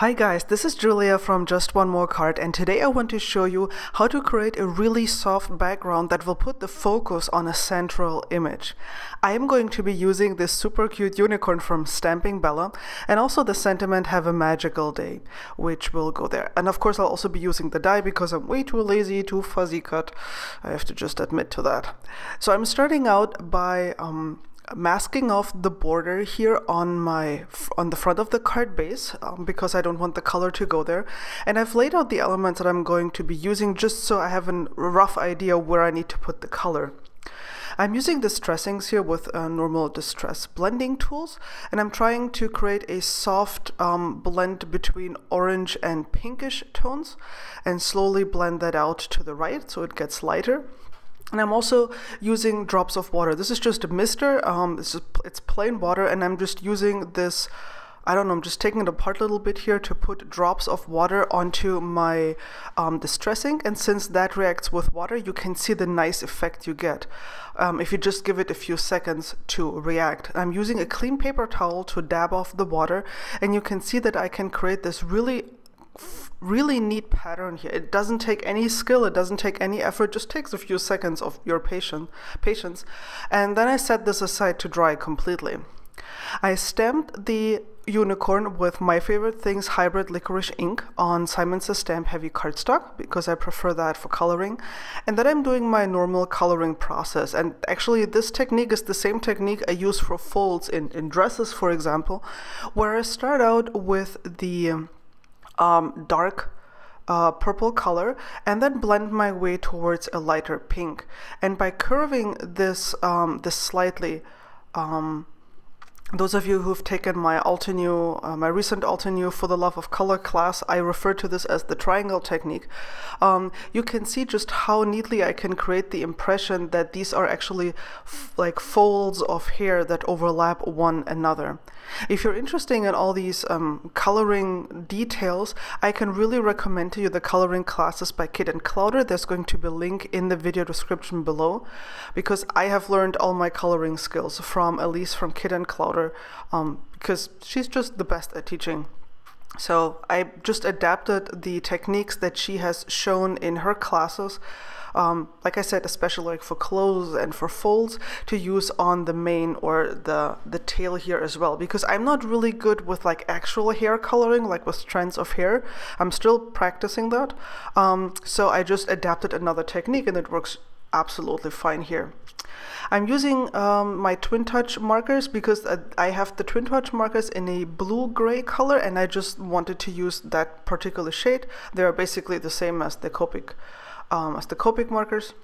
Hi guys, this is Julia from Just One More Card and today I want to show you how to create a really soft background that will put the focus on a central image. I am going to be using this super cute unicorn from Stamping Bella and also the sentiment Have a Magical Day, which will go there. And of course I'll also be using the die because I'm way too lazy to fuzzy cut. I have to just admit to that. So I'm starting out by um, masking off the border here on my on the front of the card base um, because I don't want the color to go there and I've laid out the elements that I'm going to be using just so I have a rough idea where I need to put the color. I'm using Distress Inks here with uh, normal distress blending tools and I'm trying to create a soft um, blend between orange and pinkish tones and slowly blend that out to the right so it gets lighter. And I'm also using drops of water. This is just a mister. Um, it's, just, it's plain water, and I'm just using this. I don't know, I'm just taking it apart a little bit here to put drops of water onto my um, Distress ink. And since that reacts with water, you can see the nice effect you get um, if you just give it a few seconds to react. I'm using a clean paper towel to dab off the water, and you can see that I can create this really really neat pattern here. It doesn't take any skill, it doesn't take any effort, just takes a few seconds of your patient, patience. And then I set this aside to dry completely. I stamped the unicorn with my favorite things hybrid licorice ink on Simon Says Stamp heavy cardstock because I prefer that for coloring and then I'm doing my normal coloring process and actually this technique is the same technique I use for folds in, in dresses for example where I start out with the um, dark uh, purple color and then blend my way towards a lighter pink. And by curving this, um, this slightly, um, those of you who've taken my Altenew, uh, my recent Altenew for the love of color class, I refer to this as the triangle technique. Um, you can see just how neatly I can create the impression that these are actually like folds of hair that overlap one another. If you're interested in all these um, coloring details, I can really recommend to you the coloring classes by Kit and Clowder. There's going to be a link in the video description below because I have learned all my coloring skills from Elise from Kit and Um, because she's just the best at teaching. So I just adapted the techniques that she has shown in her classes um, like I said, especially like for clothes and for folds to use on the mane or the, the tail here as well. Because I'm not really good with like actual hair coloring, like with strands of hair. I'm still practicing that. Um, so I just adapted another technique and it works absolutely fine here. I'm using um, my Twin Touch markers because uh, I have the Twin Touch markers in a blue-gray color and I just wanted to use that particular shade. They are basically the same as the Copic um, as the Copic markers.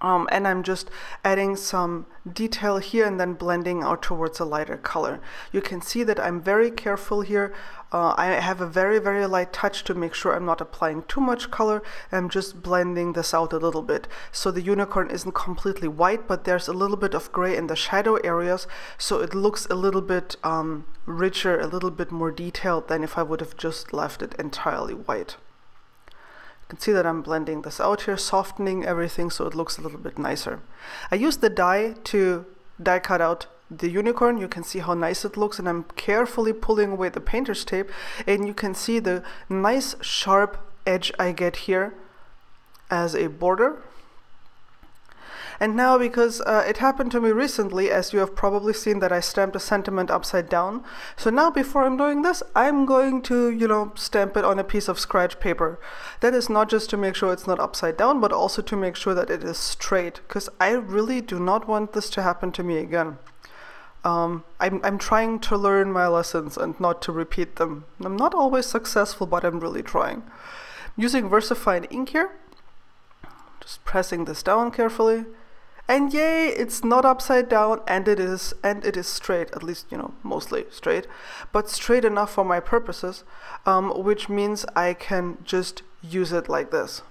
Um, and I'm just adding some detail here and then blending out towards a lighter color. You can see that I'm very careful here. Uh, I have a very, very light touch to make sure I'm not applying too much color. I'm just blending this out a little bit. So the unicorn isn't completely white, but there's a little bit of gray in the shadow areas. So it looks a little bit um, richer, a little bit more detailed than if I would have just left it entirely white. Can see that I'm blending this out here, softening everything so it looks a little bit nicer. I used the die to die cut out the unicorn. You can see how nice it looks and I'm carefully pulling away the painter's tape and you can see the nice sharp edge I get here as a border and now because uh, it happened to me recently, as you have probably seen that I stamped a sentiment upside down. So now before I'm doing this, I'm going to, you know, stamp it on a piece of scratch paper. That is not just to make sure it's not upside down, but also to make sure that it is straight, because I really do not want this to happen to me again. Um, I'm, I'm trying to learn my lessons and not to repeat them. I'm not always successful, but I'm really trying. Using VersaFine ink here, just pressing this down carefully and yay it's not upside down and it is and it is straight at least you know mostly straight but straight enough for my purposes um, which means I can just use it like this.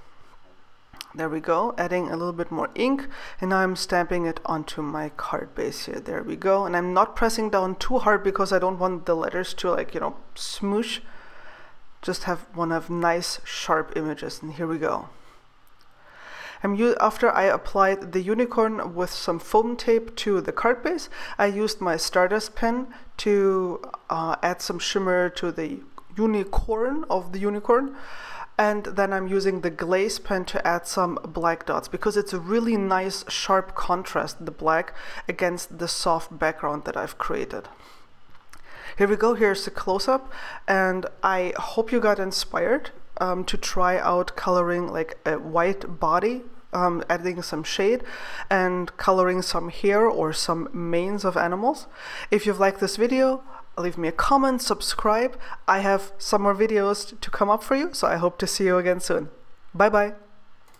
There we go adding a little bit more ink and now I'm stamping it onto my card base here. There we go and I'm not pressing down too hard because I don't want the letters to like you know smoosh. Just have one of nice sharp images and here we go after I applied the unicorn with some foam tape to the card base, I used my Stardust pen to uh, add some shimmer to the unicorn of the unicorn. And then I'm using the glaze pen to add some black dots because it's a really nice sharp contrast the black against the soft background that I've created. Here we go, here's a close-up. And I hope you got inspired um, to try out coloring like a white body um, adding some shade and coloring some hair or some manes of animals. If you've liked this video, leave me a comment, subscribe. I have some more videos to come up for you, so I hope to see you again soon. Bye bye.